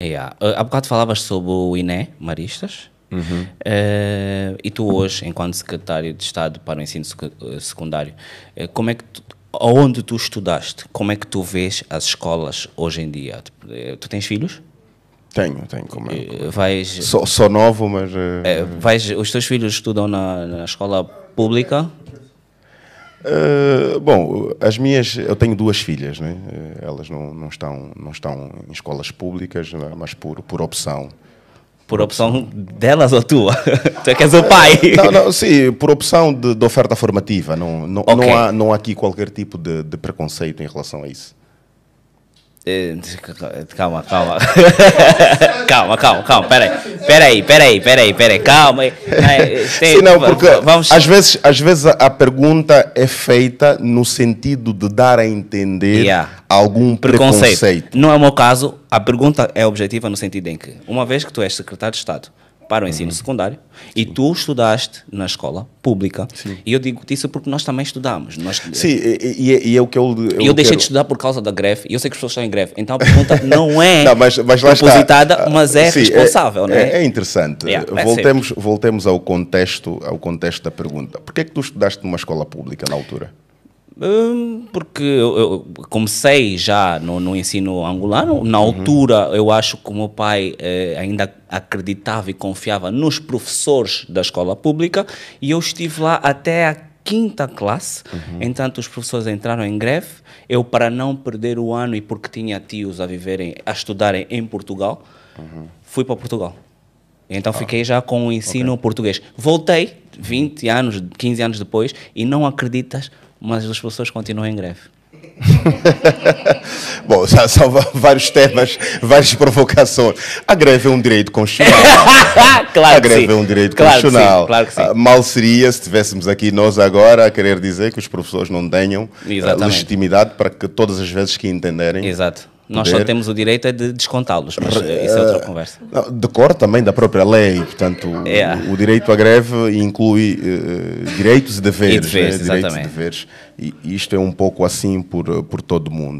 Yeah. Uh, há bocado falavas sobre o INE, Maristas. Uhum. Uh, e tu hoje, enquanto secretário de Estado para o ensino uh, secundário, uh, como é que tu, onde tu estudaste, como é que tu vês as escolas hoje em dia? Tu tens filhos? Tenho, tenho. Como é, vais, sou, sou novo, mas... vais, os teus filhos estudam na, na escola pública? Uh, bom, as minhas, eu tenho duas filhas, né? elas não, não, estão, não estão em escolas públicas, mas por, por opção. Por opção delas ou tua? tu é que és o pai? Não, não, sim, por opção de, de oferta formativa. Não, não, okay. não, há, não há aqui qualquer tipo de, de preconceito em relação a isso. Eh, calma, calma. calma, calma, calma. Peraí, peraí, peraí, peraí, peraí, calma. Tem, Sim, não, porque vamos... às, vezes, às vezes a pergunta é feita no sentido de dar a entender yeah. algum preconceito. preconceito. Não é o meu caso, a pergunta é objetiva no sentido em que, uma vez que tu és secretário de Estado, para o ensino uhum. secundário Sim. e tu estudaste na escola pública. Sim. E eu digo isso porque nós também estudamos. Nós, Sim, e, e, e é o que eu. Eu, eu deixei quero... de estudar por causa da greve e eu sei que as pessoas estão em greve. Então a pergunta não é não, mas, mas propositada, mas é Sim, responsável. É, não é? é interessante. Yeah, voltemos, voltemos ao contexto, ao contexto da pergunta. Por que é que tu estudaste numa escola pública na altura? Hum, porque eu, eu, comecei já no, no ensino angolano. Na uhum. altura, eu acho que o meu pai eh, ainda acreditava e confiava nos professores da escola pública e eu estive lá até a quinta classe. Uhum. Entanto, os professores entraram em greve. Eu, para não perder o ano e porque tinha tios a viverem, a estudarem em Portugal, uhum. fui para Portugal. Então ah. fiquei já com o ensino okay. português. Voltei 20 anos, 15 anos depois e não acreditas mas as pessoas continuam em greve. Bom, são vários temas, várias provocações. A greve é um direito constitucional. claro a greve sim. é um direito claro constitucional. Claro que sim. Ah, mal seria se estivéssemos aqui nós agora a querer dizer que os professores não tenham ah, Exatamente. legitimidade para que todas as vezes que entenderem. Exato nós só temos o direito é de descontá-los, mas isso é outra conversa. De cor também da própria lei, portanto, yeah. o, o, direito à greve inclui uh, direitos e deveres. E deveres, né? Direitos e deveres. E isto é um pouco assim por, por todo o mundo.